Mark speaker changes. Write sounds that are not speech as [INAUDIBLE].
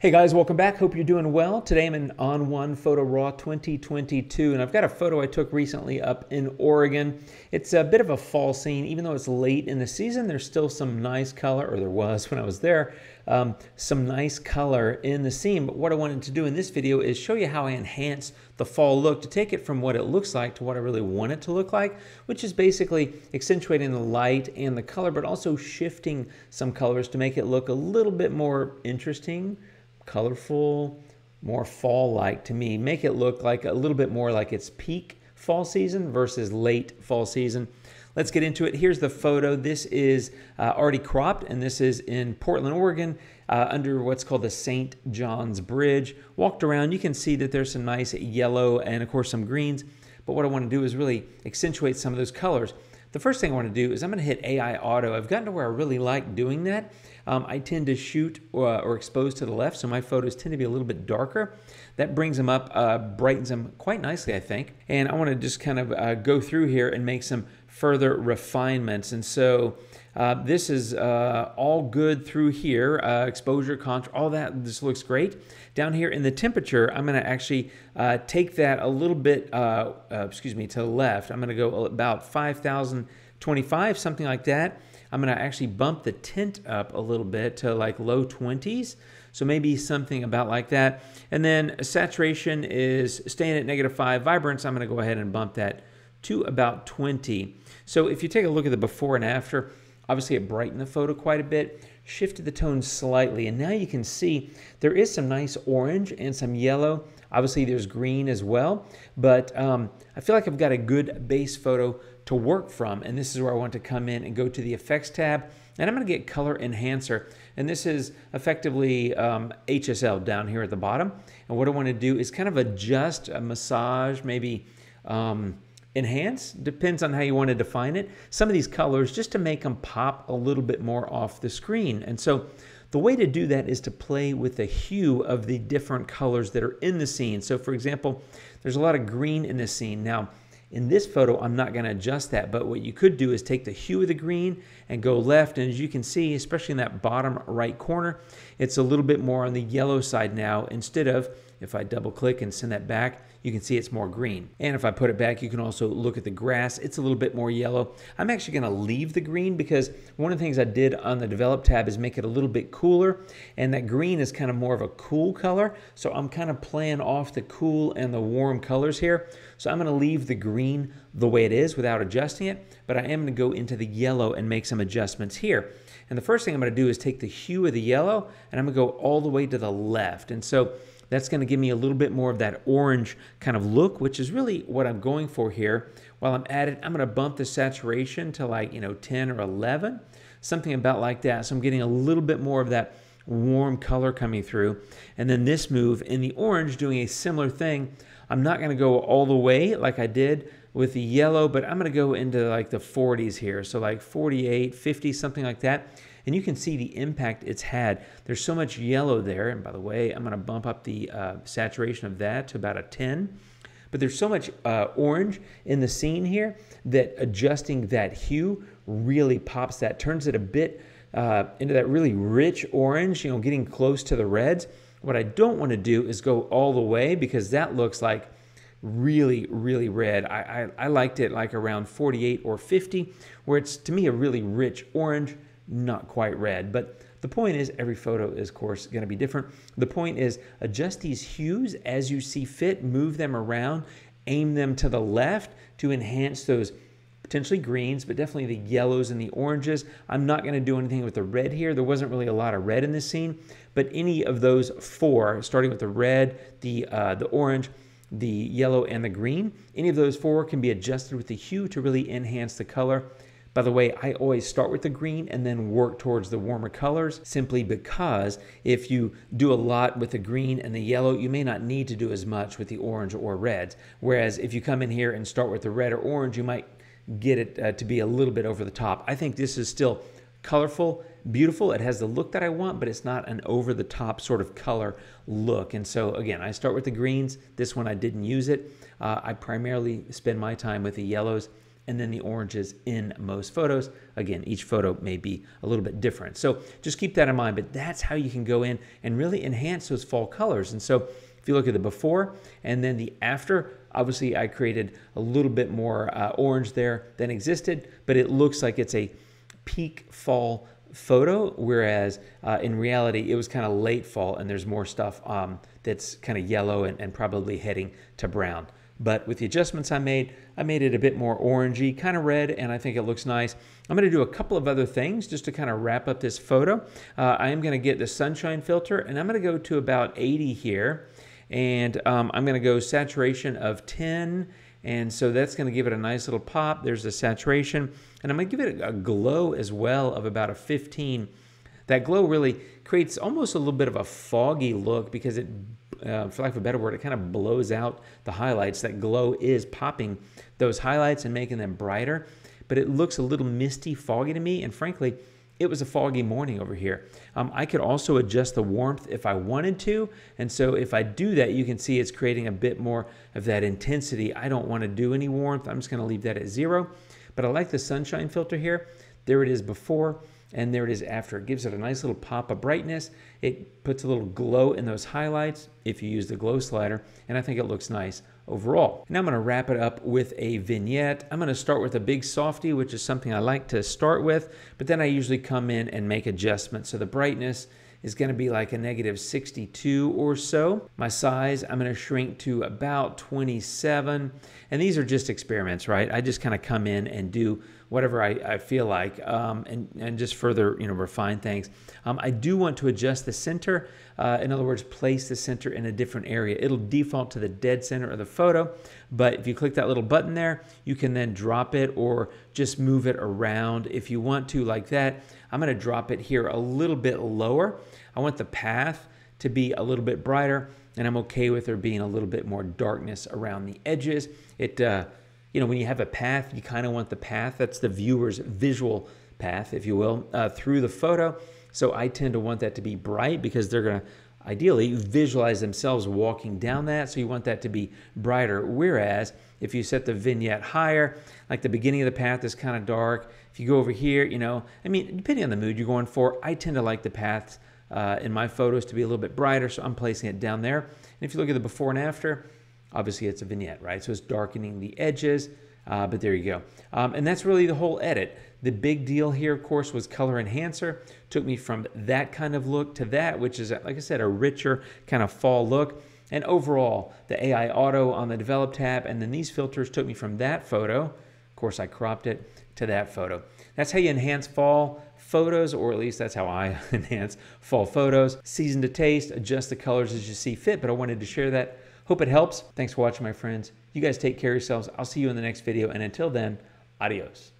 Speaker 1: Hey guys, welcome back. Hope you're doing well. Today I'm in ON1 Photo Raw 2022 and I've got a photo I took recently up in Oregon. It's a bit of a fall scene. Even though it's late in the season, there's still some nice color, or there was [LAUGHS] when I was there, um, some nice color in the scene. But what I wanted to do in this video is show you how I enhance the fall look to take it from what it looks like to what I really want it to look like, which is basically accentuating the light and the color, but also shifting some colors to make it look a little bit more interesting colorful, more fall-like to me. Make it look like a little bit more like it's peak fall season versus late fall season. Let's get into it. Here's the photo. This is uh, already cropped, and this is in Portland, Oregon, uh, under what's called the St. John's Bridge. Walked around, you can see that there's some nice yellow and, of course, some greens. But what I want to do is really accentuate some of those colors. The first thing I want to do is I'm going to hit AI Auto. I've gotten to where I really like doing that. Um, I tend to shoot or, uh, or, expose to the left, so my photos tend to be a little bit darker. That brings them up, uh, brightens them quite nicely, I think. And I want to just kind of uh, go through here and make some further refinements. And so uh, this is uh, all good through here, uh, exposure, contrast, all that. This looks great. Down here in the temperature, I'm going to actually uh, take that a little bit, uh, excuse me, to the left. I'm going to go about 5,025, something like that. I'm going to actually bump the tint up a little bit to like low 20s. So maybe something about like that. And then saturation is staying at negative 5. Vibrance, I'm going to go ahead and bump that to about 20. So if you take a look at the before and after, obviously it brightened the photo quite a bit, shifted the tone slightly, and now you can see there is some nice orange and some yellow. Obviously there's green as well, but um, I feel like I've got a good base photo to work from. And this is where I want to come in and go to the effects tab. And I'm going to get color enhancer. And this is effectively um, HSL down here at the bottom. And what I want to do is kind of adjust, a massage, maybe um, enhance, depends on how you want to define it, some of these colors just to make them pop a little bit more off the screen. And so the way to do that is to play with the hue of the different colors that are in the scene. So for example, there's a lot of green in this scene. Now, in this photo, I'm not going to adjust that, but what you could do is take the hue of the green and go left, and as you can see, especially in that bottom right corner, it's a little bit more on the yellow side now instead of if I double click and send that back, you can see it's more green. And if I put it back, you can also look at the grass. It's a little bit more yellow. I'm actually gonna leave the green because one of the things I did on the develop tab is make it a little bit cooler. And that green is kind of more of a cool color. So I'm kind of playing off the cool and the warm colors here. So I'm gonna leave the green the way it is without adjusting it, but I am gonna go into the yellow and make some adjustments here. And the first thing I'm gonna do is take the hue of the yellow and I'm gonna go all the way to the left. And so that's going to give me a little bit more of that orange kind of look, which is really what I'm going for here. While I'm at it, I'm going to bump the saturation to like, you know, 10 or 11, something about like that. So I'm getting a little bit more of that warm color coming through. And then this move in the orange doing a similar thing. I'm not going to go all the way like I did with the yellow, but I'm going to go into like the 40s here. So like 48, 50, something like that and you can see the impact it's had. There's so much yellow there, and by the way, I'm going to bump up the uh, saturation of that to about a 10. But there's so much uh, orange in the scene here that adjusting that hue really pops that, turns it a bit uh, into that really rich orange, you know, getting close to the reds. What I don't want to do is go all the way because that looks like really, really red. I, I, I liked it like around 48 or 50, where it's to me a really rich orange not quite red. But the point is, every photo is, of course, going to be different. The point is, adjust these hues as you see fit, move them around, aim them to the left to enhance those potentially greens, but definitely the yellows and the oranges. I'm not going to do anything with the red here. There wasn't really a lot of red in this scene, but any of those four, starting with the red, the, uh, the orange, the yellow, and the green, any of those four can be adjusted with the hue to really enhance the color. By the way, I always start with the green and then work towards the warmer colors simply because if you do a lot with the green and the yellow, you may not need to do as much with the orange or reds. Whereas if you come in here and start with the red or orange, you might get it uh, to be a little bit over the top. I think this is still colorful, beautiful. It has the look that I want, but it's not an over the top sort of color look. And so again, I start with the greens. This one I didn't use it. Uh, I primarily spend my time with the yellows and then the oranges in most photos. Again, each photo may be a little bit different. So just keep that in mind, but that's how you can go in and really enhance those fall colors. And so if you look at the before and then the after, obviously I created a little bit more uh, orange there than existed, but it looks like it's a peak fall photo, whereas uh, in reality it was kind of late fall and there's more stuff um, that's kind of yellow and, and probably heading to brown. But with the adjustments I made, I made it a bit more orangey, kind of red, and I think it looks nice. I'm going to do a couple of other things just to kind of wrap up this photo. Uh, I am going to get the sunshine filter, and I'm going to go to about 80 here. And um, I'm going to go saturation of 10 and so that's going to give it a nice little pop. There's the saturation. And I'm going to give it a glow as well of about a 15. That glow really creates almost a little bit of a foggy look because it, uh, for lack of a better word, it kind of blows out the highlights. That glow is popping those highlights and making them brighter. But it looks a little misty, foggy to me. And frankly, it was a foggy morning over here. Um, I could also adjust the warmth if I wanted to. And so if I do that, you can see it's creating a bit more of that intensity. I don't want to do any warmth. I'm just going to leave that at zero. But I like the sunshine filter here. There it is before and there it is after. It gives it a nice little pop of brightness. It puts a little glow in those highlights if you use the glow slider, and I think it looks nice overall. Now I'm going to wrap it up with a vignette. I'm going to start with a big softy, which is something I like to start with, but then I usually come in and make adjustments. So the brightness is going to be like a negative 62 or so. My size, I'm going to shrink to about 27. And these are just experiments, right? I just kind of come in and do whatever I, I feel like um, and, and just further, you know, refine things. Um, I do want to adjust the center. Uh, in other words, place the center in a different area. It'll default to the dead center of the photo, but if you click that little button there, you can then drop it or just move it around if you want to like that. I'm gonna drop it here a little bit lower. I want the path to be a little bit brighter and I'm okay with there being a little bit more darkness around the edges. It, uh, you know, when you have a path, you kind of want the path, that's the viewer's visual path, if you will, uh, through the photo. So I tend to want that to be bright because they're going to ideally visualize themselves walking down that. So you want that to be brighter. Whereas if you set the vignette higher, like the beginning of the path is kind of dark. If you go over here, you know, I mean, depending on the mood you're going for, I tend to like the paths uh, in my photos to be a little bit brighter. So I'm placing it down there. And if you look at the before and after, obviously it's a vignette, right? So it's darkening the edges. Uh, but there you go. Um, and that's really the whole edit. The big deal here, of course, was color enhancer. Took me from that kind of look to that, which is, like I said, a richer kind of fall look. And overall, the AI Auto on the Develop tab, and then these filters took me from that photo, of course I cropped it, to that photo. That's how you enhance fall photos, or at least that's how I [LAUGHS] enhance fall photos. Season to taste, adjust the colors as you see fit, but I wanted to share that. Hope it helps. Thanks for watching, my friends. You guys take care of yourselves. I'll see you in the next video, and until then, adios.